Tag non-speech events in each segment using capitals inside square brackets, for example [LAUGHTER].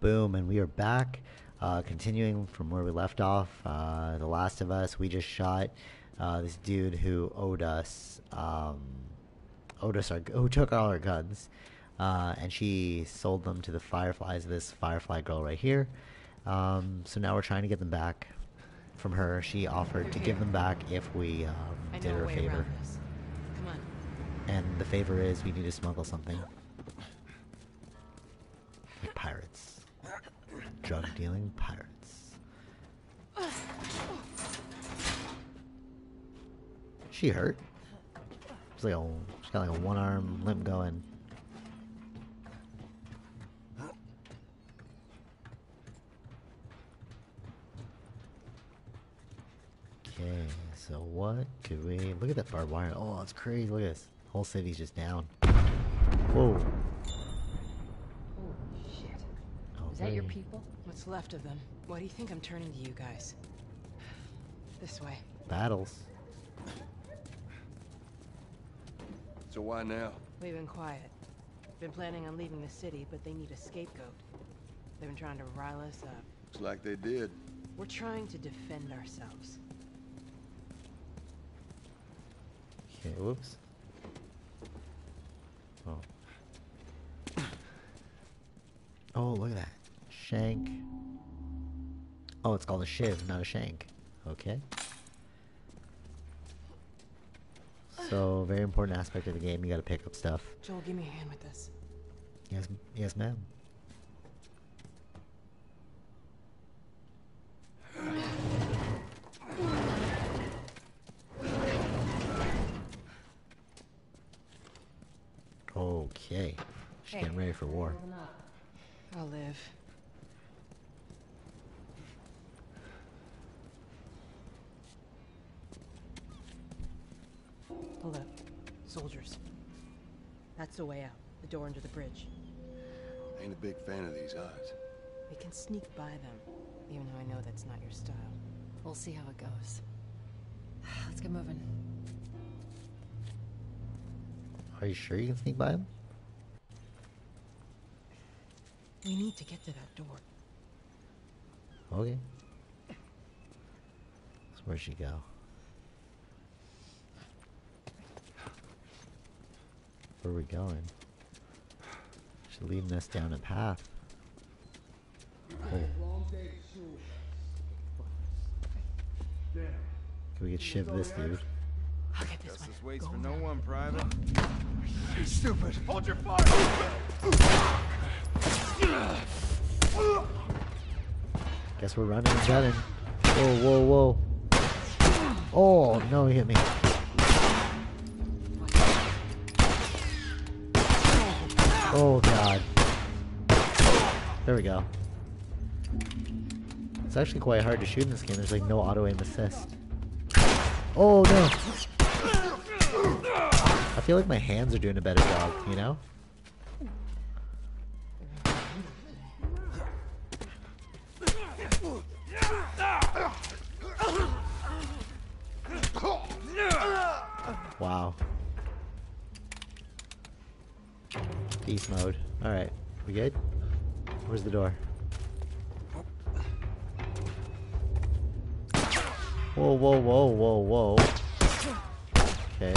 Boom, and we are back. Uh, continuing from where we left off, uh, The Last of Us, we just shot uh, this dude who owed us, um, owed us our, who took all our guns, uh, and she sold them to the Fireflies, this Firefly girl right here. Um, so now we're trying to get them back from her. She offered to give them back if we um, did her a favor. Come on. And the favor is we need to smuggle something. Drug dealing pirates. She hurt. She's like a, she's got like a one arm limp going. Okay, so what could we look at that barbed wire? Oh, it's crazy. Look at this. Whole city's just down. Whoa. Holy shit. Is that your people? What's left of them? Why do you think I'm turning to you guys? This way. Battles. So why now? We've been quiet. Been planning on leaving the city, but they need a scapegoat. They've been trying to rile us up. Looks like they did. We're trying to defend ourselves. Okay, whoops. Oh. [COUGHS] Oh, look at that. Shank. Oh, it's called a shiv, not a shank. Okay. So, very important aspect of the game, you gotta pick up stuff. Joel, give me a hand with this. Yes, yes, ma'am. Okay. She's getting ready for war. I'll live. Hold up. Soldiers. That's the way out. The door under the bridge. I Ain't a big fan of these odds. We can sneak by them, even though I know that's not your style. We'll see how it goes. [SIGHS] Let's get moving. Are you sure you can sneak by them? We need to get to that door. Okay. So where'd she go? Where are we going? She's leading us down a path. Oh. Can we get shiv this dude? I'll get this Guess one. this waits Go for no one, Private. You Stupid. Hold your fire! Guess we're running and gunning. Whoa, whoa, whoa. Oh, no, he hit me. Oh, God. There we go. It's actually quite hard to shoot in this game. There's like no auto aim assist. Oh, no. I feel like my hands are doing a better job, you know? Mode. Alright. We good? Where's the door? Whoa, whoa, whoa, whoa, whoa. Okay.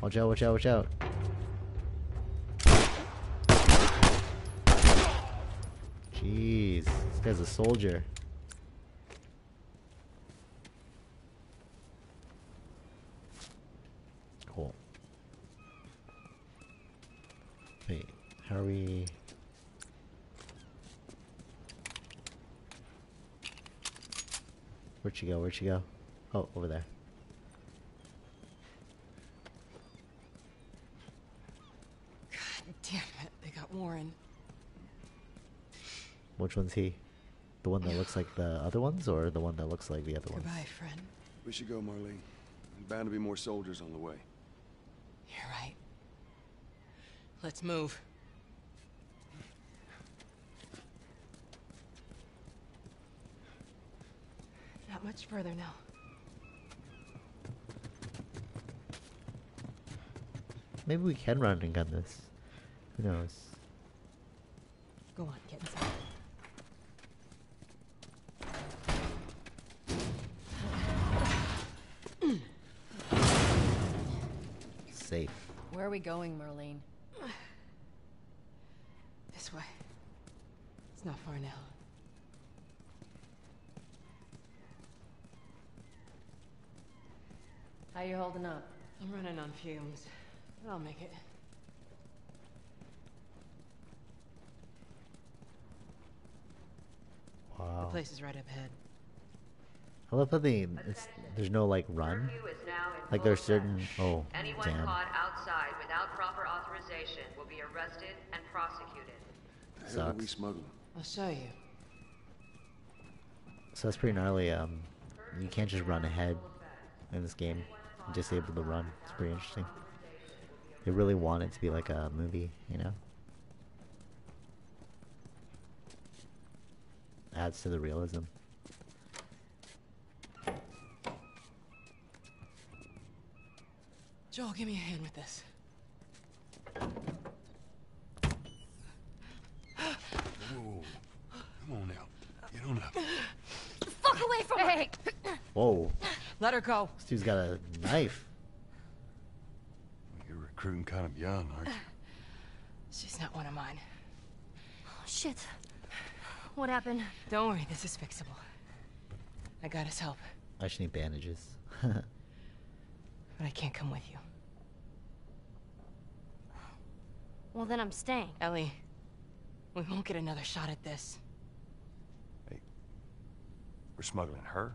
Watch out, watch out, watch out. Jeez. This guy's a soldier. Cool. Wait, how are we? Where'd she go? Where'd she go? Oh, over there. God damn it. They got Warren. Which one's he? The one that looks like the other ones, or the one that looks like the other ones? Goodbye, friend. We should go, Marlene. There's bound to be more soldiers on the way. You're right. Let's move. Not much further now. Maybe we can run and gun this. Who knows? Go on, get inside. Safe. Where are we going, Marlene? This way. It's not far now. How you holding up? I'm running on fumes. But I'll make it. Wow. The place is right up ahead. I love how they, it's, there's no like run. Curfew is now in Like there's certain, oh, Anyone damn. caught outside without proper authorization will be arrested and prosecuted. The hell are we Sucks. smuggling? I'll show you. So that's pretty gnarly. Um, you can't just run ahead in this game. You're just able to run. It's pretty interesting. They really want it to be like a movie, you know? Adds to the realism. Joel, give me a hand with this. Whoa. Come on now. Get on up. Fuck away from hey. Whoa, Let her go. this dude's got a knife. You're recruiting kind of young, aren't you? [SIGHS] She's not one of mine. Oh, shit. What happened? Don't worry, this is fixable. I got his help, I just need bandages. [LAUGHS] but I can't come with you. Well, then I'm staying. Ellie, we won't get another shot at this. Hey, we're smuggling her?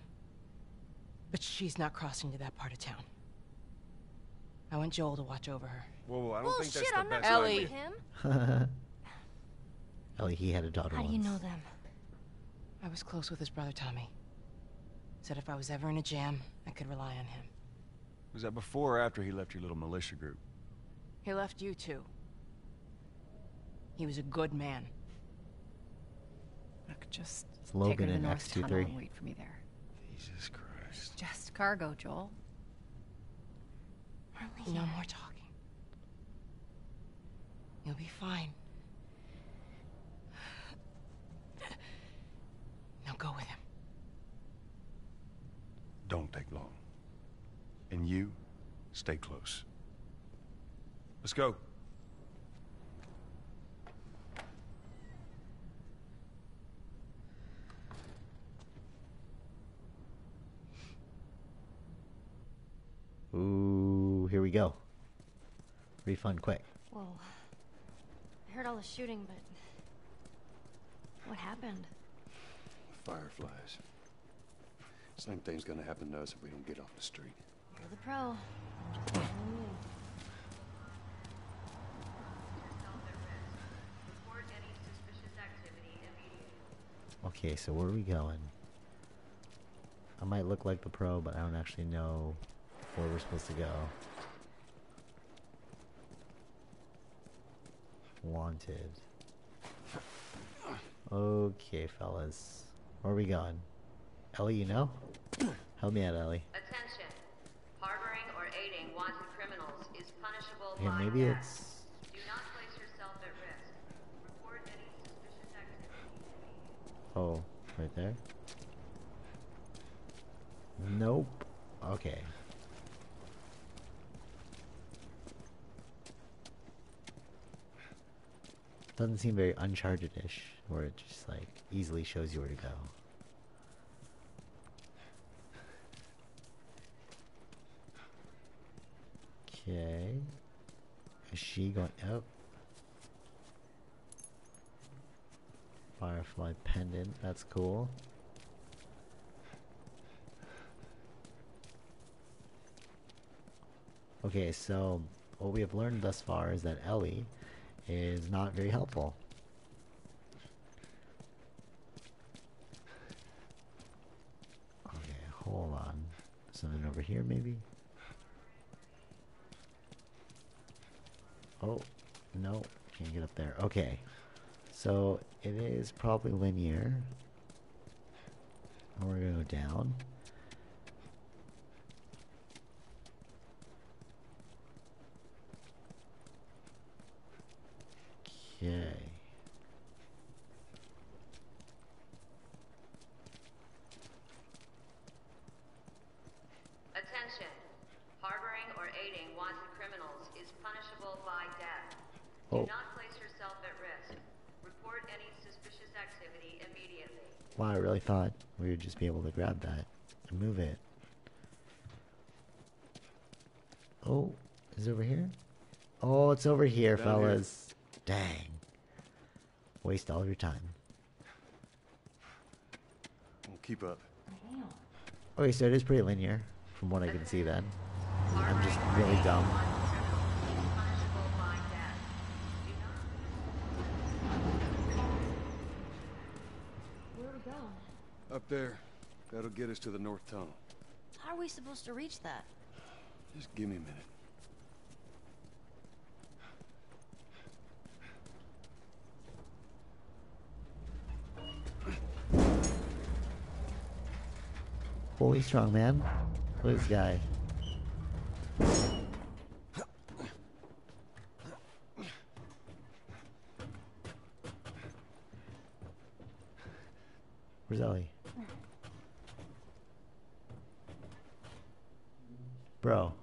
But she's not crossing to that part of town. I want Joel to watch over her. Whoa, whoa, I don't Bullshit, think that's the I'm not best Ellie. idea. him. [LAUGHS] Ellie, he had a daughter How do you know them? I was close with his brother Tommy. Said if I was ever in a jam, I could rely on him. Was that before or after he left your little militia group? He left you too. He was a good man. I could just It's take her Logan to the in North Tunnel X23. and wait for me there. Jesus Christ. Just cargo, Joel. Marlene. No more talking. You'll be fine. Now go with him. Don't take long. And you, stay close. Let's go. Ooh, here we go. Refund quick. Whoa. I heard all the shooting, but... What happened? Fireflies. Same thing's gonna happen to us if we don't get off the street. You're the pro. Report any suspicious activity immediately. Okay, so where are we going? I might look like the pro, but I don't actually know where we're supposed to go. Wanted. Okay, fellas. Where are we going? Ellie, you know? Help me out, Ellie. Attention. Harboring or aiding wanted criminals is punishable Yeah, by maybe death. it's... Do not place yourself at risk. Report any suspicious activity. Oh, right there? Nope. Okay. Doesn't seem very Uncharted-ish, where it just like easily shows you where to go. Okay. Is she going? Oh. Firefly pendant. That's cool. Okay, so what we have learned thus far is that Ellie is not very helpful. Okay, hold on. Something over here, maybe? Oh, no, can't get up there. Okay, so it is probably linear. And we're going to go down. It's over here, Down here. fellas. Dang. Waste all of your time. We'll keep up. Okay, so it is pretty linear from what I can see then. I'm just really dumb. Punishable by death. Do not Where are we going? Up there. That'll get us to the north tunnel. How are we supposed to reach that? Just give me a minute. Fully strong, man. Look at this guy. Where's Ellie? Bro.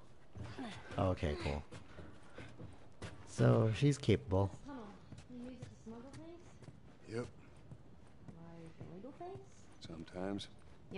Oh, okay, cool. So she's capable. Tunnel. You used to smuggle things? Yep. Like illegal things? Sometimes. You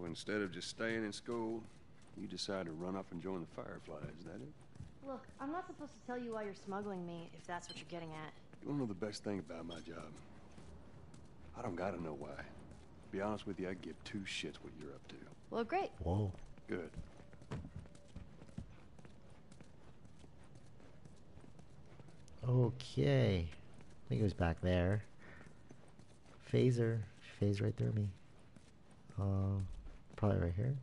So instead of just staying in school, you decide to run up and join the Fireflies, is that it? Look, I'm not supposed to tell you why you're smuggling me, if that's what you're getting at. You wanna know the best thing about my job? I don't gotta know why. Be honest with you, I give two shits what you're up to. Well, great. Whoa. Good. Okay. I think it was back there. Phaser. She phased right through me. Uh, probably right here.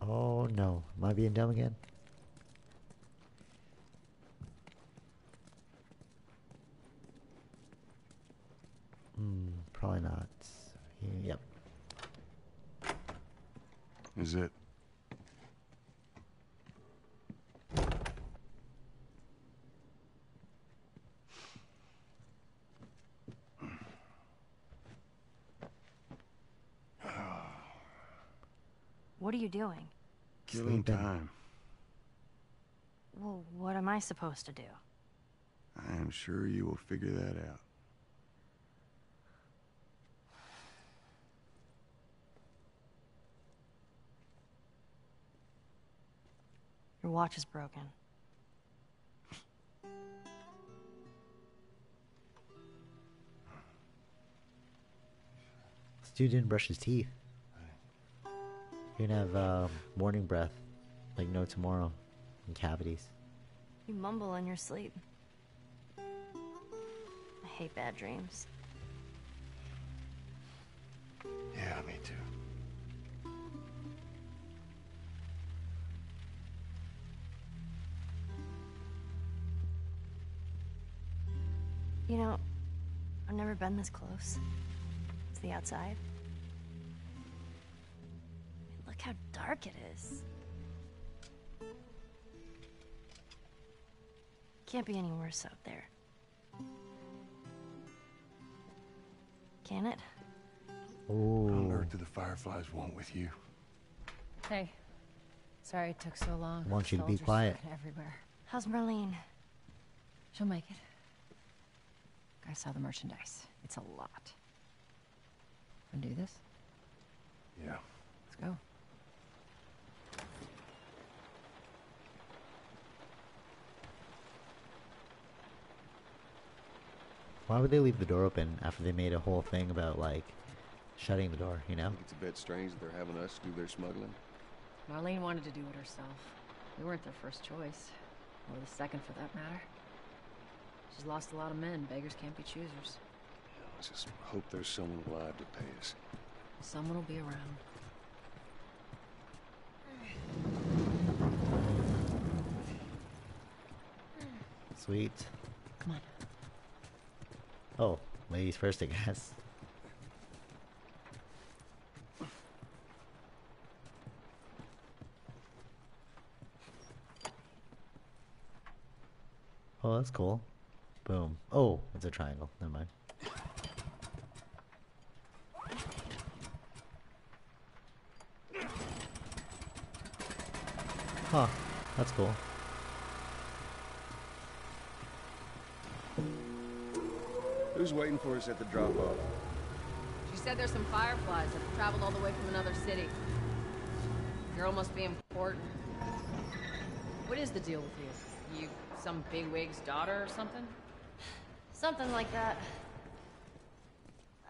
Oh no. Am I being dumb again? Hmm, probably not. Yep. Is it? What are you doing? Killing time. Well, what am I supposed to do? I am sure you will figure that out. Your watch is broken. This dude didn't brush his teeth. You're gonna have uh, morning breath, like no tomorrow, and cavities. You mumble in your sleep. I hate bad dreams. Yeah, me too. You know, I've never been this close to the outside. Dark it is. Can't be any worse out there. Can it? What on earth do the Fireflies want with you? Hey. Sorry it took so long. I Want you to be quiet. Everywhere. How's Marlene? She'll make it. I saw the merchandise. It's a lot. Wanna do this? Yeah. Let's go. Why would they leave the door open after they made a whole thing about like shutting the door? You know. It's a bit strange that they're having us do their smuggling. Marlene wanted to do it herself. We weren't their first choice. Or the second for that matter. She's lost a lot of men. Beggars can't be choosers. I just hope there's someone alive to pay us. Someone will be around. Sweet. Oh, ladies first, I guess. Oh, that's cool. Boom. Oh, it's a triangle. Never mind. Huh. That's cool. Who's waiting for us at the drop-off? She said there's some fireflies that have traveled all the way from another city. Girl must be important. What is the deal with you? You some bigwig's daughter or something? [SIGHS] Something like that.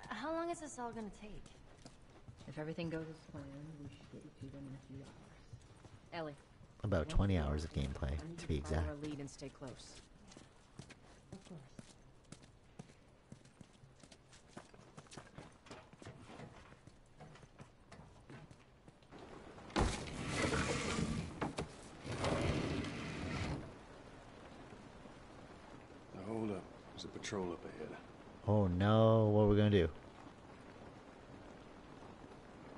How long is this all gonna take? If everything goes as planned, we should get you to them in a few hours. Ellie, About 20 hours of gameplay, to be you follow exact. our lead and stay close. of course. Now, hold up. There's a patrol up ahead. Oh no, what are we gonna do?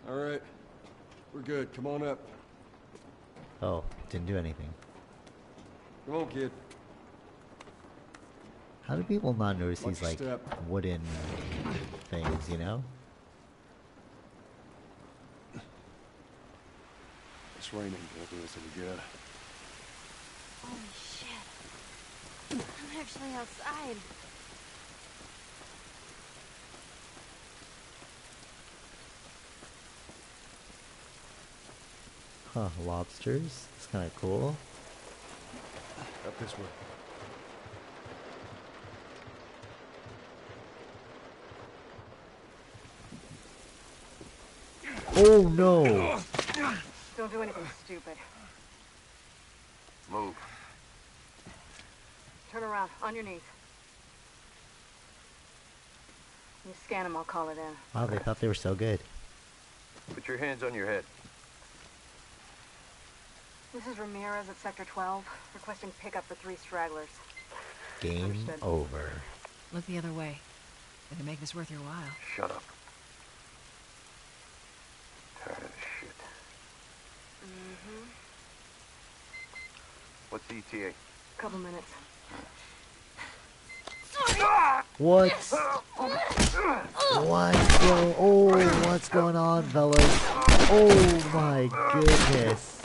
All right. We're good. Come on up. Oh, didn't do anything. Come on, kid. How do people not notice Watch these like step. wooden things, you know? It's raining. What else have we got? Holy shit. I'm actually outside. Huh, lobsters? It's kind of cool. Up this way. Oh no! Don't do anything stupid. Move. Turn around, on your knees. You scan them, I'll call it in. Wow, they thought they were so good. Put your hands on your head. This is Ramirez at Sector 12, requesting pickup for three stragglers. Game Understood. over. Look the other way. Better make this worth your while. Shut up. Tired of this shit. Mm-hmm. What's the ETA? Couple minutes. What? What's go? Oh, what's going on, fellas? Oh my goodness.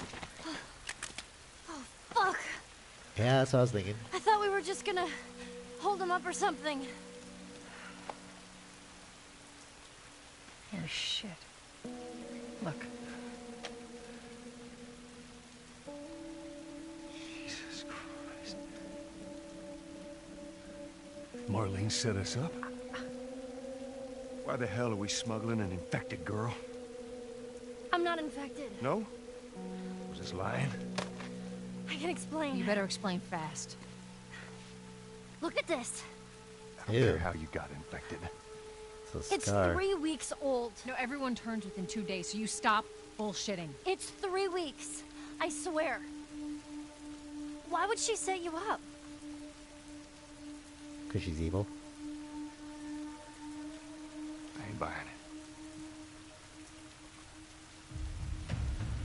Fuck! Yeah, that's what I was thinking. I thought we were just gonna hold him up or something. Oh shit. Look. Jesus Christ. Marlene set us up? Why the hell are we smuggling an infected girl? I'm not infected. No? Was this lying? I can explain. You better explain fast. Look at this. I don't care how you got infected. It's a It's scar. three weeks old. No, everyone turns within two days, so you stop bullshitting. It's three weeks. I swear. Why would she set you up? Because she's evil. I ain't buying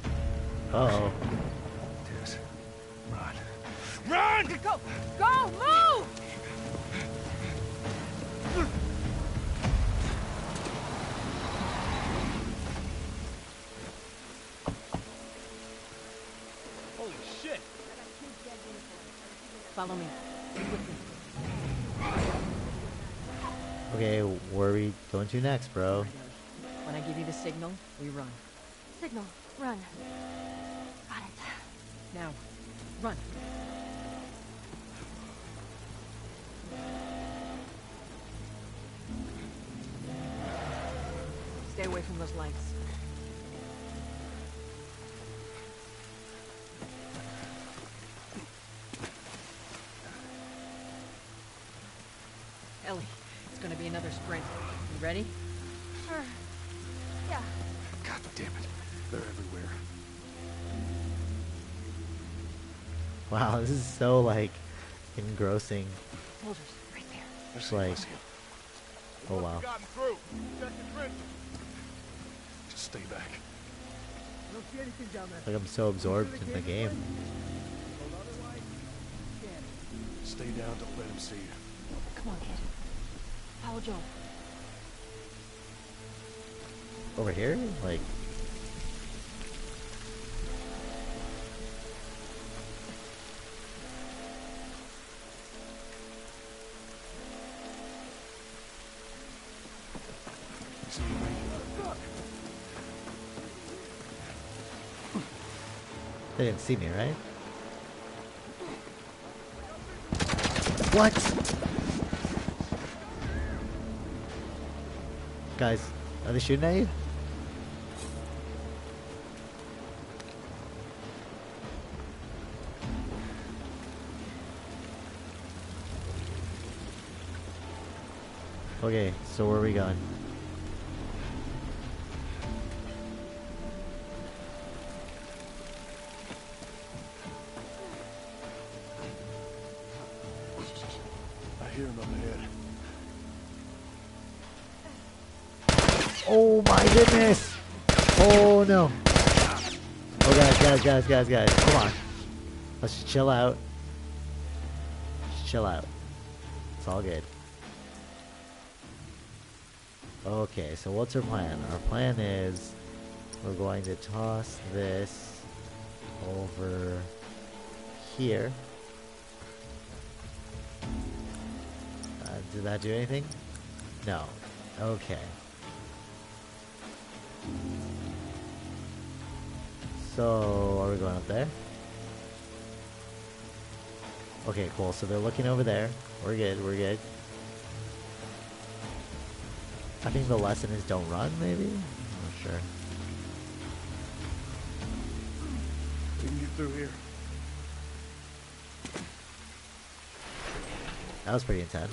it. Uh oh. To next, bro? When I give you the signal, we run. Signal. Run. Got it. Now, run. Stay away from those lights. Ellie, it's gonna be another sprint. You ready? Sure. Yeah. God damn it. They're everywhere. Wow, this is so like engrossing. Soldiers, right there. Let's It's like, oh wow. Gotten through. Check the trenches. Just stay back. I don't see anything down there. Like I'm so absorbed in the game. But otherwise, scan it. Stay down, don't let him see you. Come on, kid. Follow Joel. Over here? Like, they didn't see me, right? What? Guys, are they shooting at you? So where are we going? I hear him up ahead. Oh my goodness! Oh no! Oh guys, guys, guys, guys, guys, come on. Let's just chill out. Just chill out. It's all good. Okay, so what's our plan? Our plan is we're going to toss this over here. Uh, did that do anything? No. Okay. So, are we going up there? Okay, cool. So they're looking over there. We're good, we're good. I think the lesson is don't run, maybe? I'm not sure. We can get through here. That was pretty intense.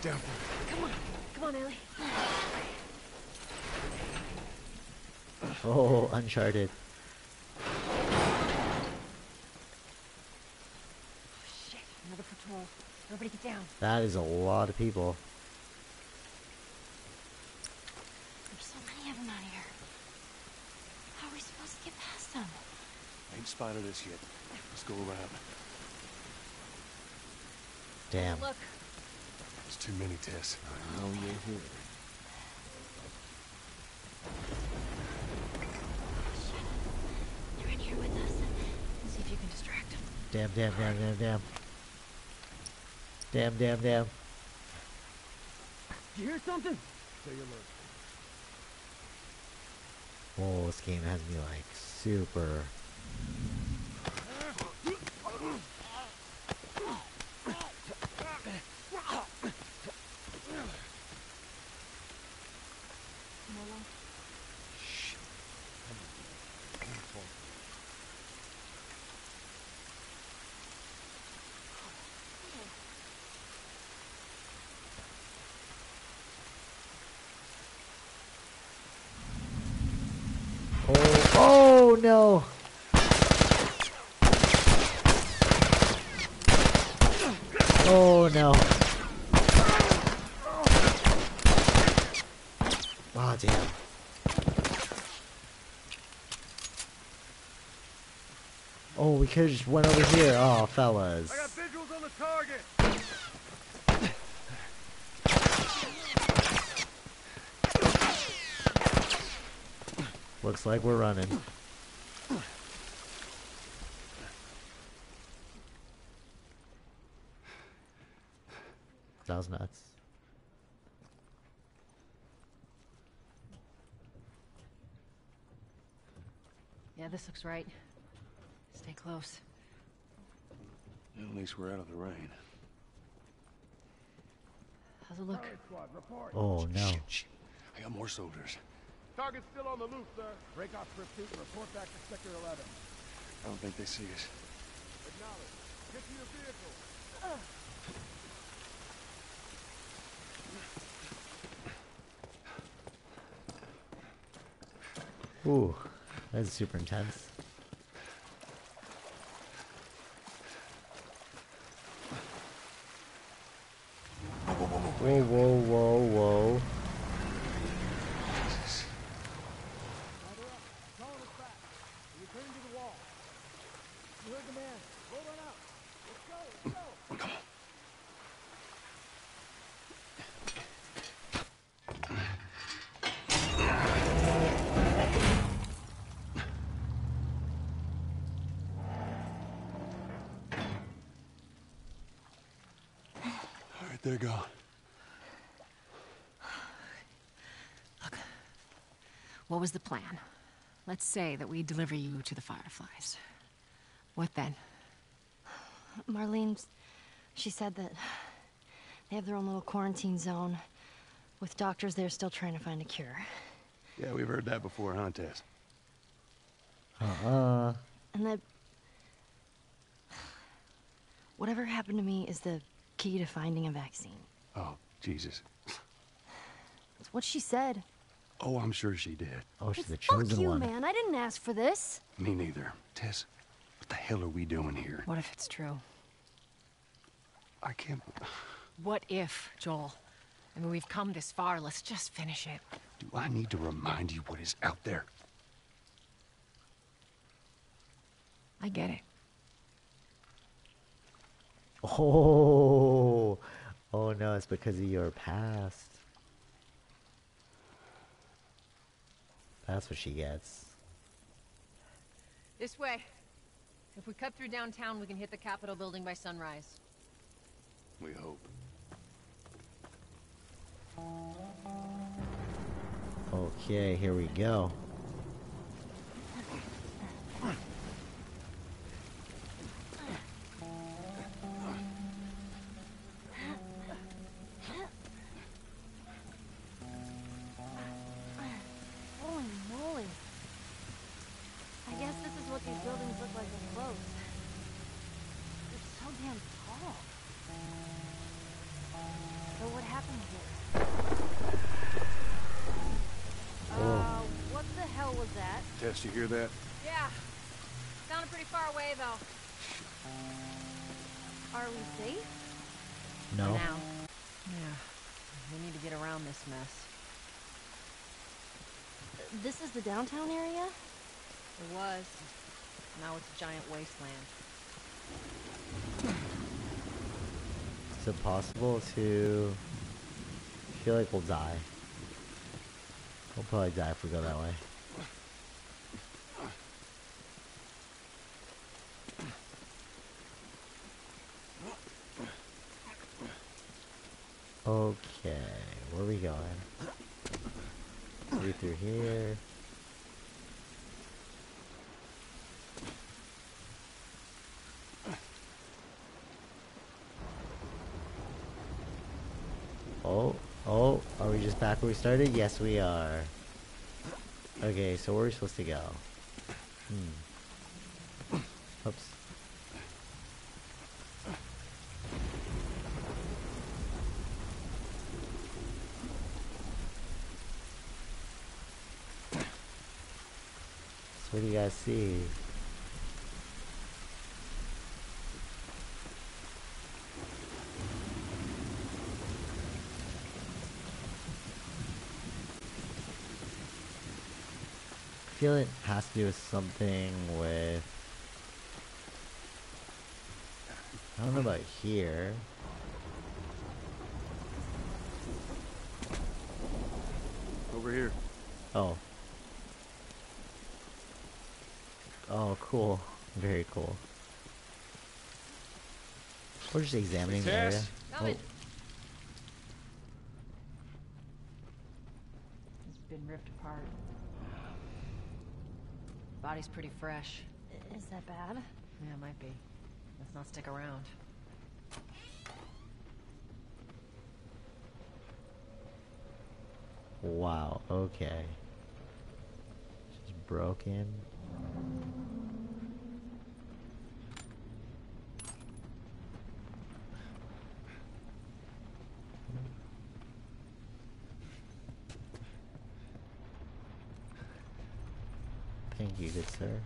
Down for Come on. Come on, Ellie. Oh, Uncharted. Shit. Another patrol. Everybody get down. That is a lot of people. There's so many of them out here. How are we supposed to get past them? Ain't spotted us yet. Let's go around. Damn. Look, There's too many tests. Oh, I know you're here. You're in here with us. See if you can distract them. Damn, damn, damn, damn, damn. Damn, damn, damn. Did you hear something? Stay alert. Oh, this game has me like super. Oh, oh no! Oh no! Oh damn! Oh, we could have just went over here. Oh, fellas. I got visuals on the target. Looks like we're running. That was nuts. Yeah, this looks right. Stay close. At least we're out of the rain. How's it look? Squad. Oh no. Shit, shit. I got more soldiers. Target's still on the loose, sir. Break off pursuit and report back to Sector 11. I don't think they see us. Acknowledge. Get to your vehicle. Ooh, that's super intense. Whoa, whoa, whoa, whoa. Jesus. Gather up. Calling us back. We're whoa, to the wall. You heard the man. Roll on out. Let's go. Let's go. Come on. All right, they're gone. What was the plan? Let's say that we deliver you to the Fireflies. What then? Marlene, she said that they have their own little quarantine zone with doctors there still trying to find a cure. Yeah, we've heard that before, huh, Tess? Uh-uh. And that whatever happened to me is the key to finding a vaccine. Oh, Jesus. That's what she said. Oh, I'm sure she did. Oh, she's the chosen Fuck chosen you, one. man. I didn't ask for this. Me neither. Tess, what the hell are we doing here? What if it's true? I can't. What if, Joel? I mean, we've come this far. Let's just finish it. Do I need to remind you what is out there? I get it. [LAUGHS] Oh, oh no, it's because of your past. That's what she gets. This way. If we cut through downtown, we can hit the Capitol building by sunrise. We hope. Okay, here we go. That? Tess, you hear that? Yeah. Sounded pretty far away, though. Are we safe? No. For now. Yeah. We need to get around this mess. This is the downtown area? It was. Now it's a giant wasteland. Is it possible to... I feel like we'll die. We'll probably die if we go that way. Okay, where are we going? Maybe through here. Oh, oh, are we just back where we started? Yes, we are. Okay, so where are we supposed to go? Hmm. Oops. So what do you guys see? I feel it has to do with something with. I don't know about here. just examining the area. Oh. It's been ripped apart. Body's pretty fresh. Is that bad? Yeah, it might be. Let's not stick around. Wow, okay. She's broken. Thank you, good sir.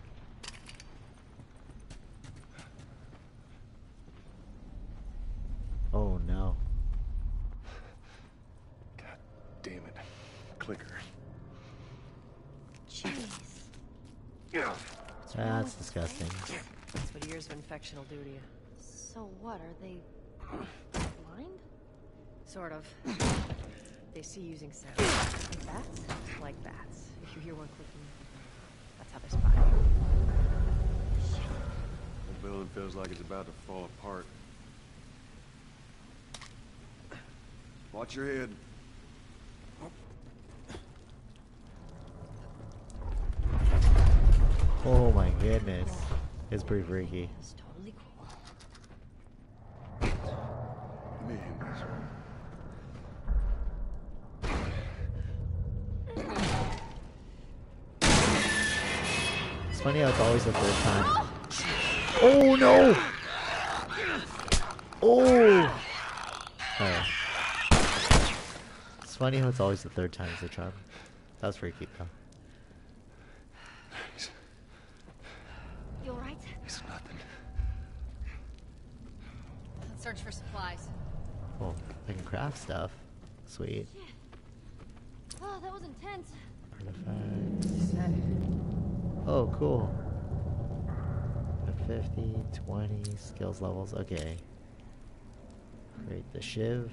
Oh no. God damn it. Clicker. Jeez. Yeah. That's disgusting. That's what years of infection will do to you. So what, are they blind? Sort of. they see using sound. Like bats? Like bats. If you hear one clicking, that's how they spot. The building feels like it's about to fall apart. Watch your head. Oh my goodness. It's pretty freaky. Funny how it's always the third time. Oh no! Oh! Alright. It's funny how it's always the third time's the charm. That was freaky though. You alright? It's nothing. Let's search for supplies. Well, I can craft stuff. Sweet. Oh, that was intense. Artifacts. Oh, cool. At 50, 20, skills levels. Okay. Create the shiv.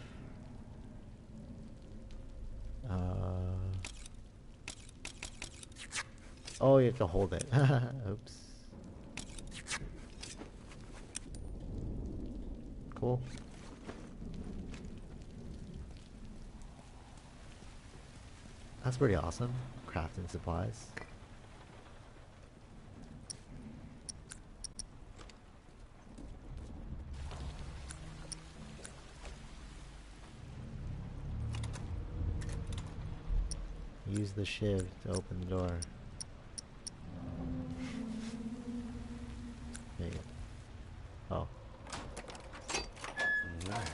Uh. Oh, you have to hold it. [LAUGHS] Oops. Cool. That's pretty awesome. Crafting supplies. Use the shiv to open the door. There you go. Oh. Alright.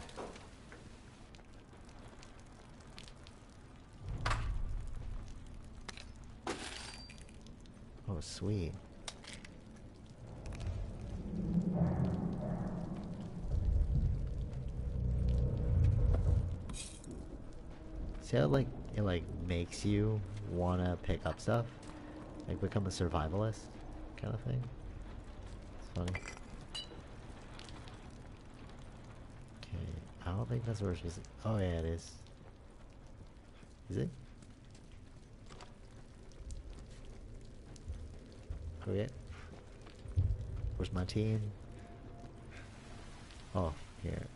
Oh, sweet. See how like it like makes you wanna pick up stuff, like become a survivalist, kind of thing. It's funny. Okay, I don't think that's where she's. Oh yeah, it is. Is it? Oh, okay. Where's my team? Oh, here.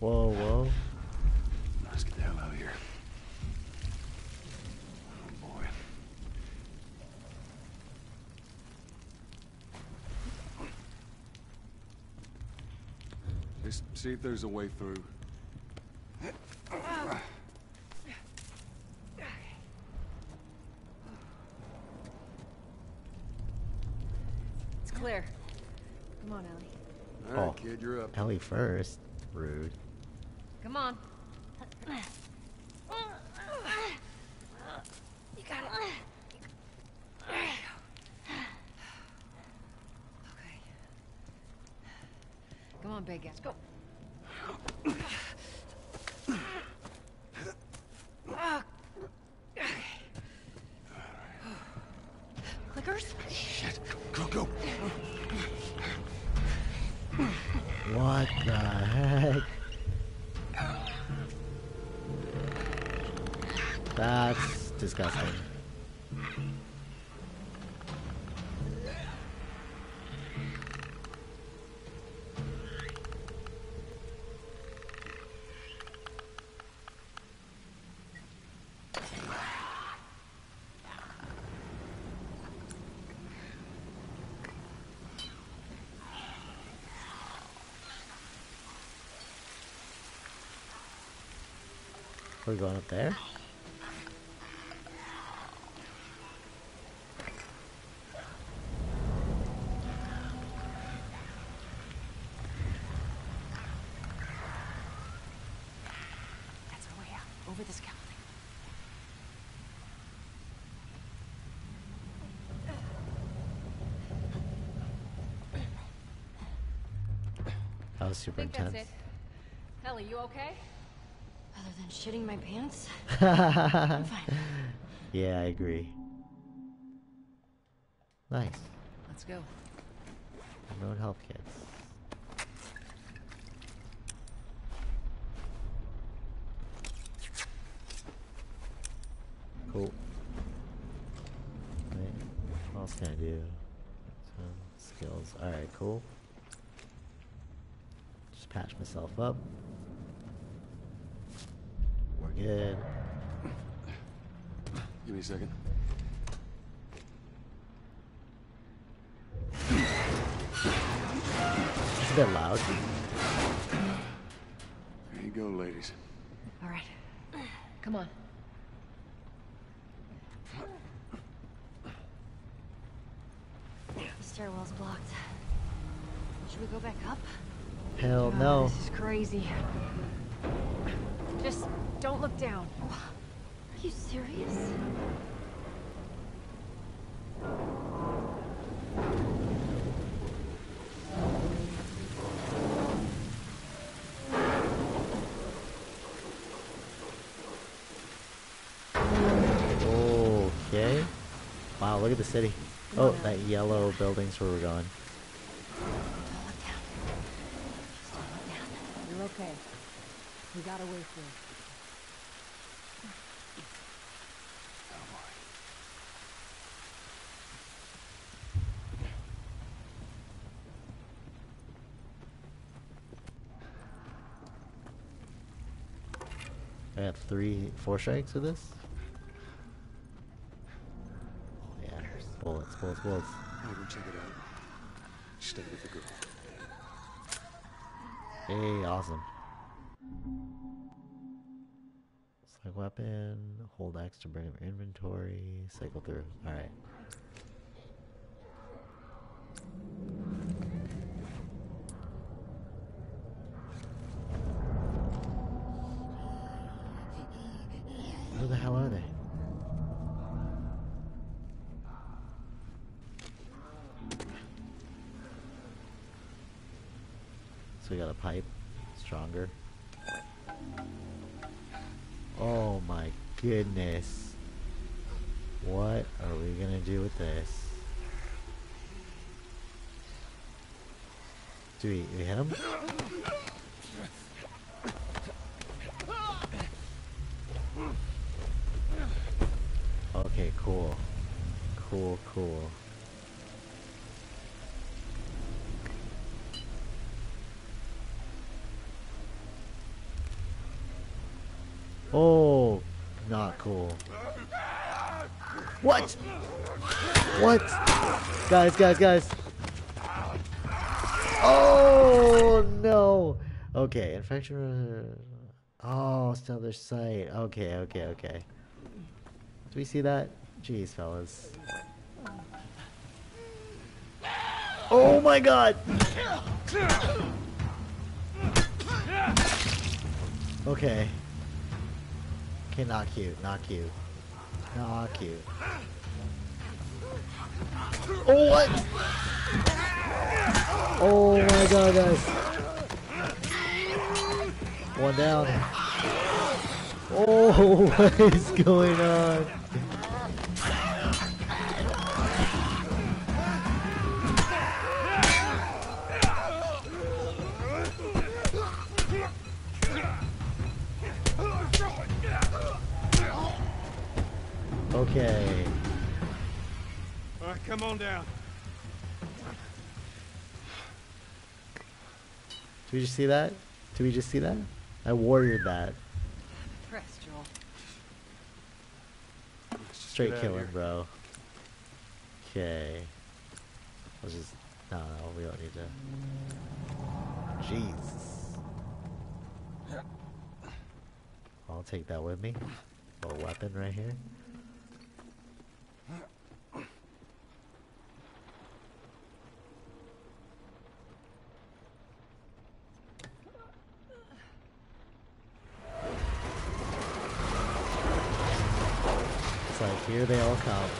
Whoa, whoa. See if there's a way through. It's clear. Come on, Ellie. All right, Oh. kid, you're up. Ellie first. Rude. Come on. [CLEARS THROAT] You got it. Okay. Come on, big guy. Let's go. Clickers? Shit. Go, go. What the heck? That's disgusting. We're going up there? That's our way out. Over the scaffolding. That was super I think that's intense. Ellie, you okay? Shitting my pants? [LAUGHS] yeah, I agree. Nice. Let's go. Remote health kits. Cool. Wait, what else can I do? Some skills. Alright, cool. Just patch myself up. We're good. Give me a second. It's a bit loud. There you go, ladies. All right. Come on. The stairwell's blocked. Should we go back up? Hell Oh, no. This is crazy. Just don't look down. Are you serious? Okay. Wow, look at the city. Oh, that yellow building's where we're going. Don't look down. Just don't look down. You're okay. We got away from I have four strikes with this. Oh yeah, bullets, bullets, bullets. I'll go check it out. Stay with the girl. Hey, awesome. Select weapon, hold X to bring up inventory, cycle through. Alright. Who the hell are they? So we got a pipe, stronger. Oh my goodness. What are we gonna do with this? Do we, we hit him? Okay, cool. Cool, cool. Oh, not cool. What? What? Guys, guys, guys. Oh no. Okay, infection. Oh, it's the other site. Okay, okay, okay. Do we see that? Jeez, fellas. Oh my god! Okay. Okay, not cute, not cute. Not cute. Oh, what? Oh my god, guys. One down. Oh, [LAUGHS] what is going on? Okay. All right, come on down. Did we just see that? Did we just see that? I warriored that. Press, Joel. Straight get outta killing, bro. Okay. Let's just. No, no, we don't need to. Jesus. I'll take that with me. Little weapon right here. It's like here they all come.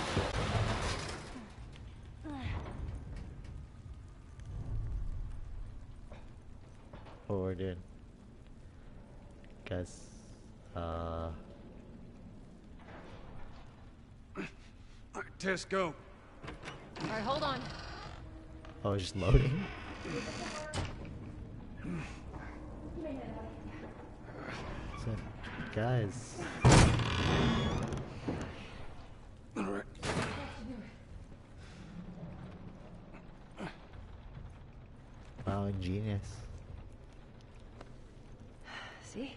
What we're doing. Guys, uh, Alright, Tess, go. Alright, hold on. oh, it's just loading. So, guys, Alright. Wow, ingenious. See?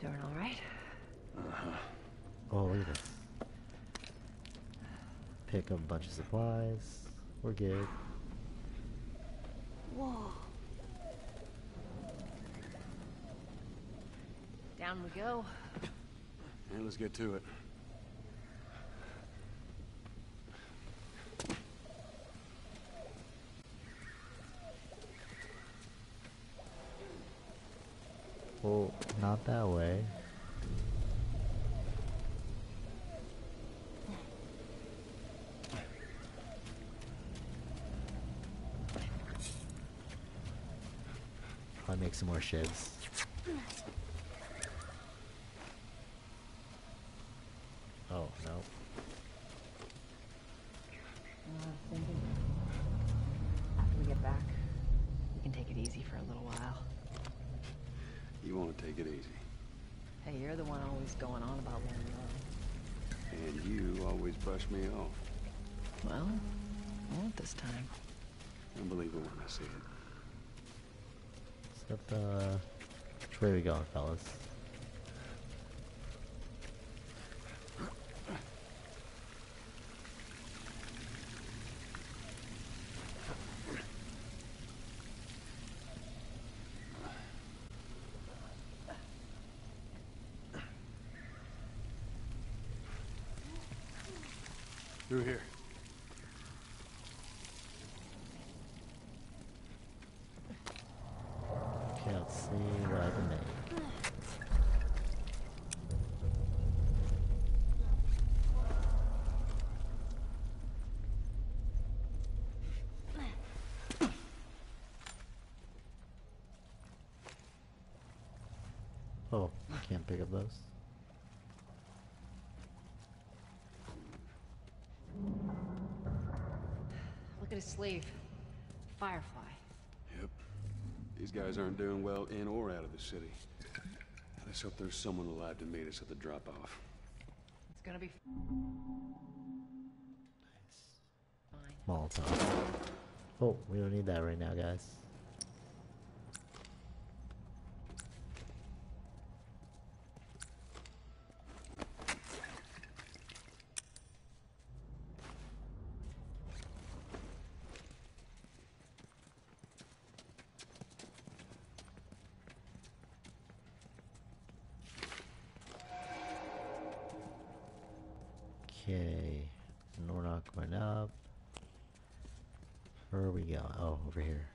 Doing all right? Uh-huh. Oh, look at this. Pick up a bunch of supplies. We're good. Whoa. Down we go. And let's get to it. Well, not that way. I'll make some more shivs. Oh, no. After we get back, we can take it easy for a little while. You want to take it easy. Hey, you're the one always going on about one love. And you always brush me off. Well, I won't this time. I believe it when I see it. Except, uh, which way we going, fellas? Through here. Okay, let's see what I can make. Oh, I can't pick up those. Look at his sleeve. Firefly. Yep. These guys aren't doing well in or out of the city. Let's hope there's someone alive to meet us at the drop-off. It's gonna be Nice. fine. Molotov. Oh, we don't need that right now, guys. Okay, Nornock went up. Where are we going? Oh, over here.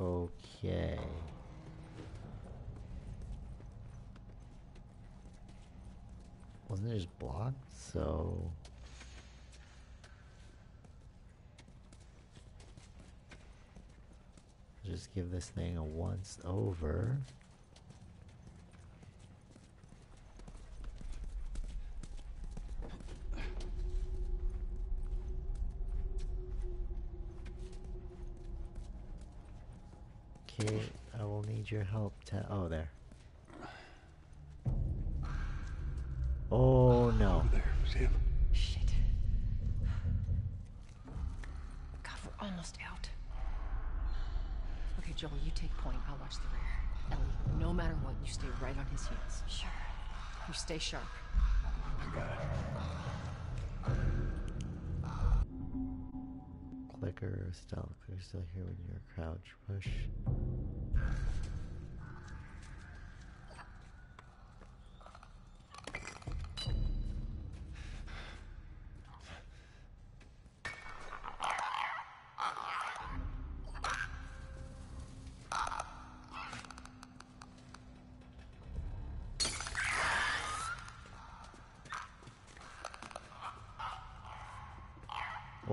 Okay. Wasn't it just blocked? So. Just give this thing a once over. Okay, I will need your help to. Oh, there. Joel, you take point. I'll watch the rear. Ellie, no matter what, you stay right on his heels. Sure. You stay sharp. I got it. Clicker, stealth, clicker still here when you're crouch, push.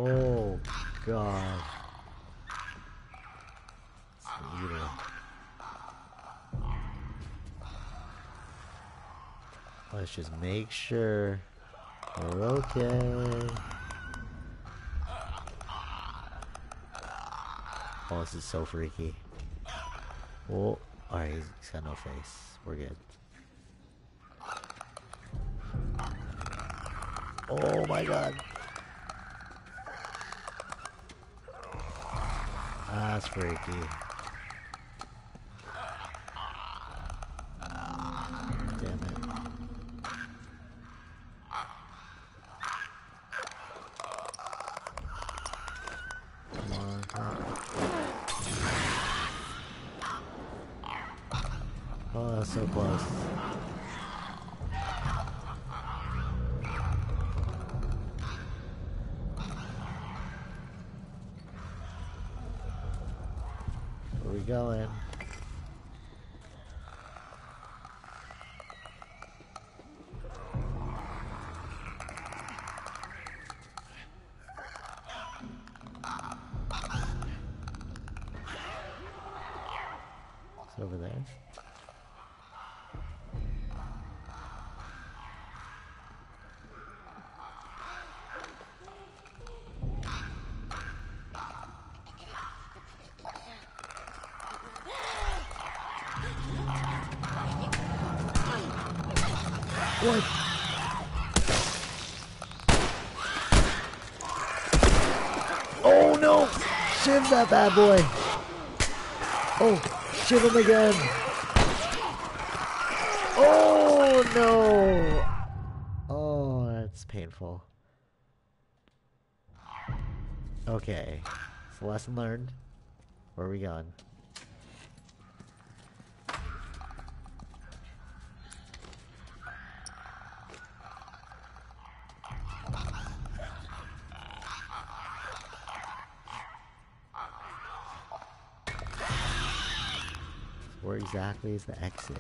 Oh god. Let's just make sure we're okay. Oh, this is so freaky. Oh, alright, he's got no face. We're good. Oh my god. That's freaky. Oh no! Shiv that bad boy! Oh, shiv him again! Oh no! Oh, that's painful. Okay, so lesson learned. Where are we going? Exactly is the exit?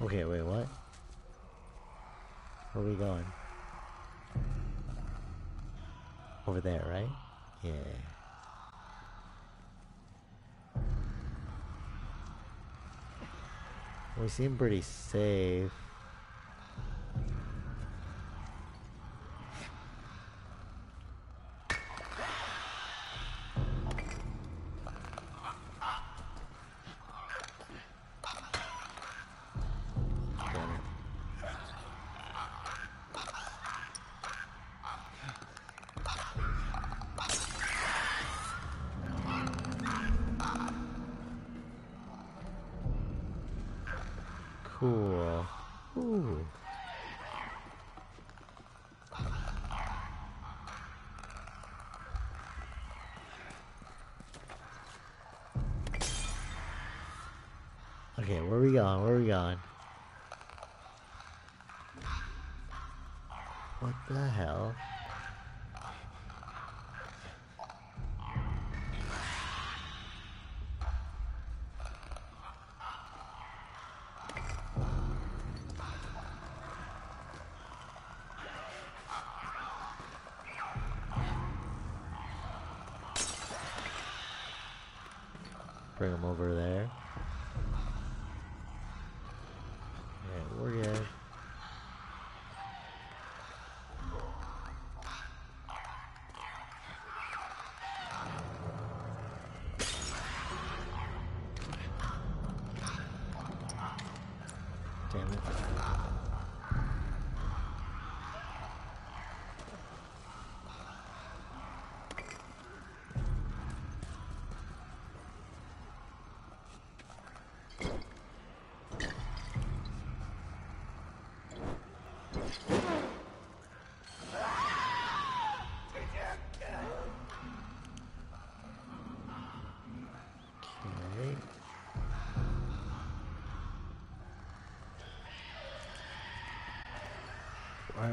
Okay, wait, what? Where are we going? Over there, right? Yeah. We seem pretty safe. Damn it. Cool. Ooh. Okay, where we going? Where we going? What the hell?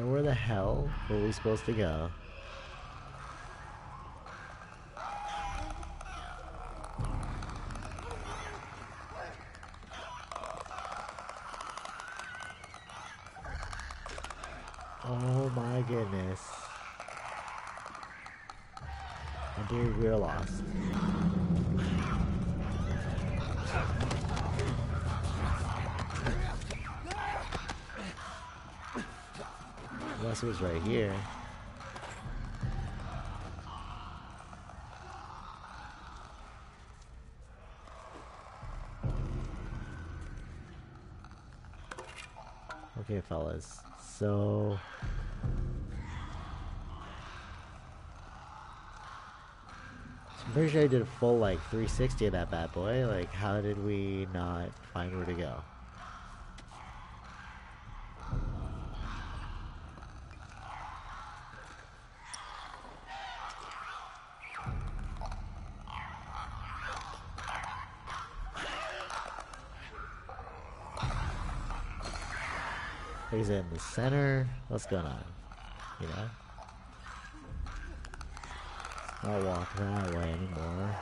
Where the hell were we supposed to go? Oh my goodness. And dude, we're lost. Unless it was right here. Okay, fellas. So. I'm pretty sure I did a full like 360 of that bad boy. Like, how did we not find where to go? It in the center? What's going on? You know? I'll walk that way anymore.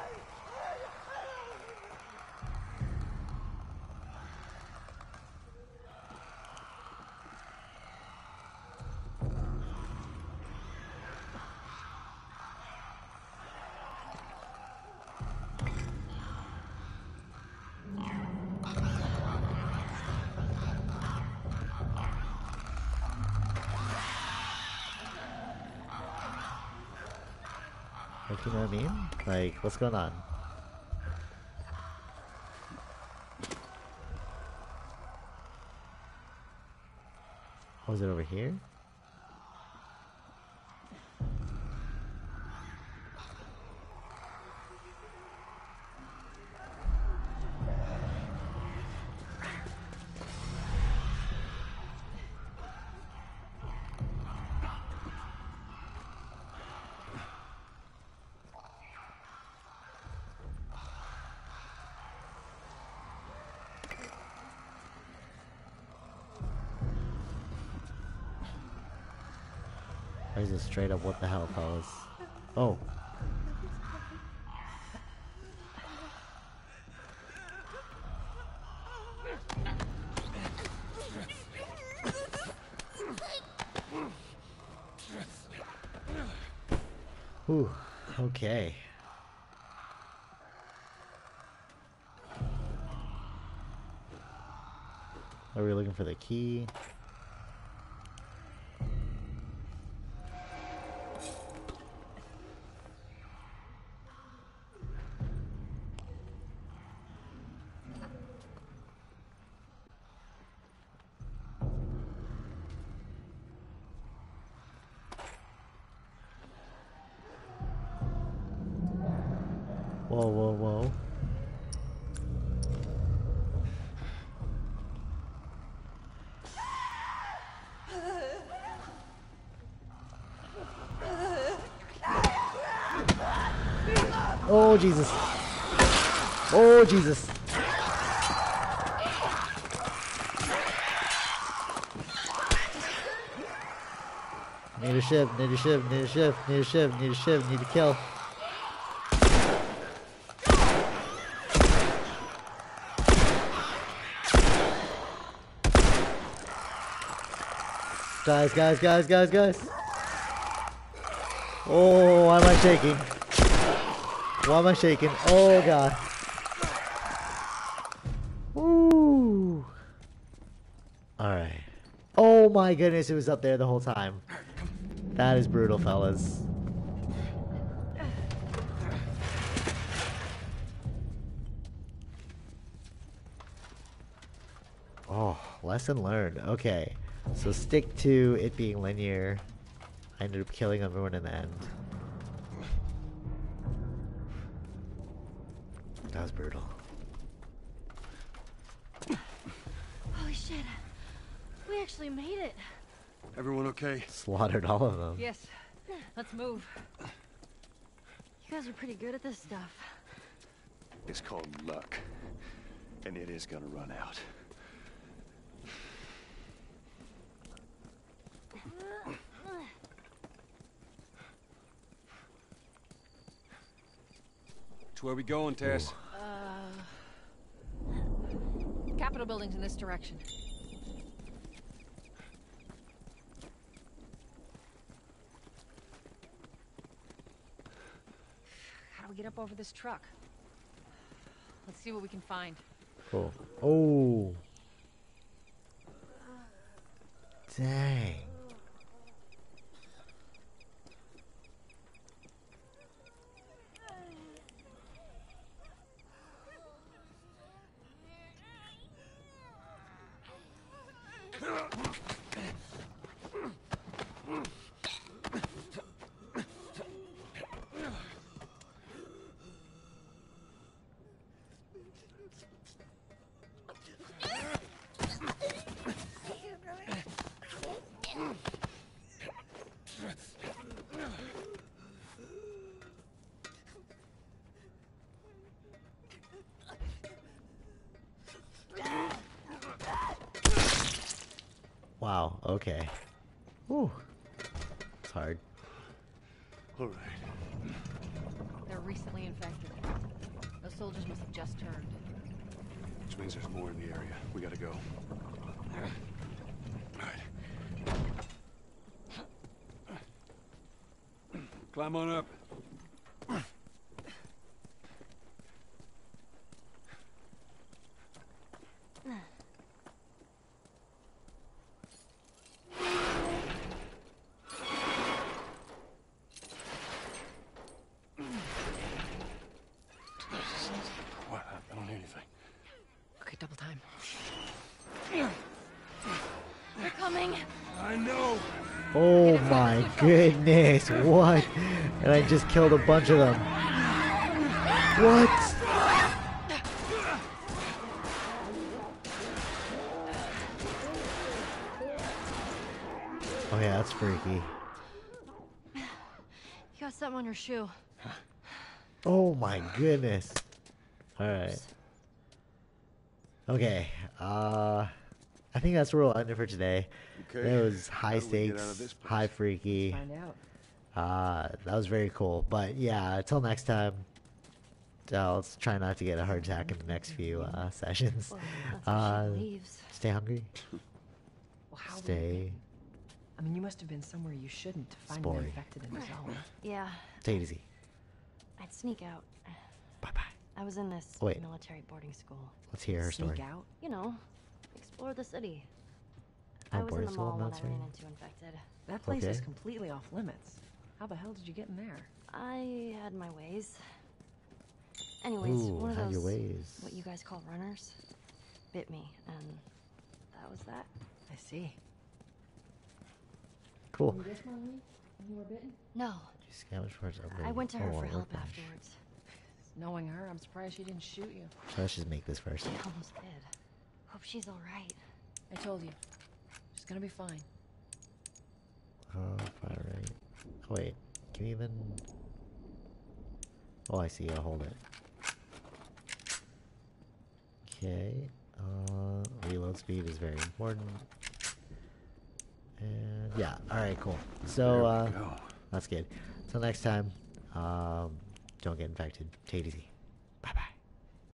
What's going on? Oh, is it over here? Straight up what the hell, fellas? Oh. Whew. Okay. Are we looking for the key? Whoa, whoa, whoa. Oh, Jesus. Oh, Jesus. Need a ship, need a ship, need a ship, need a ship, need a ship, need a kill. Guys, guys, guys, guys, guys. Oh, why am I shaking? Why am I shaking? Oh god. Woo. Alright. Oh my goodness, it was up there the whole time. That is brutal, fellas. Oh, lesson learned. Okay. So stick to it being linear. I ended up killing everyone in the end. That was brutal. Holy shit. We actually made it. Everyone okay? Slaughtered all of them. Yes. Let's move. You guys are pretty good at this stuff. It's called luck. And it is gonna run out. So where we going, Tess? Uh, Capitol building's in this direction. How do we get up over this truck? Let's see what we can find. Cool. Oh. Dang. Wow, okay. Whew. It's hard. All right. They're recently infected. Those soldiers must have just turned. Which means there's more in the area. We gotta go. Alright. Climb on up. What? I don't hear anything. Okay, double time. They're. I know. Oh my goodness, what? And I just killed a bunch of them. What? Oh yeah, that's freaky. You got something on your shoe. Oh my goodness. Alright. Okay, uh... I think that's where we'll end it for today. Okay, It was high do we get out of stakes, this place? high freaky. Find out. Uh, that was very cool. But yeah, until next time, uh, let's try not to get a heart attack in the next few uh, sessions. Well, Uh, why she leaves. stay hungry. Well, how would it Stay. I mean, you must have been somewhere you shouldn't to find Spory. them infected in the zone. Yeah, Take it easy. I'd sneak out. Bye bye. I was in this Wait. military boarding school. Let's hear her Sneak story. out? You know, explore the city. Oh, I was in the school mall when I ran into infected. That place is completely off limits. How the hell did you get in there? I had my ways. Anyways, Ooh, one of had those your ways. what you guys call runners bit me, and that was that. I see. Cool. No, You scavenged for I went to her oh, for help workbench. afterwards. Knowing her, I'm surprised she didn't shoot you. So let's just make this first. She almost did. Hope she's all right. I told you. She's gonna be fine. Oh, fire right. Oh, wait. Can we even... Oh, I see. I'll hold it. Okay. Uh, reload speed is very important. And yeah, all right, cool. So uh, go. that's good. Till next time, um, don't get infected. Take it easy.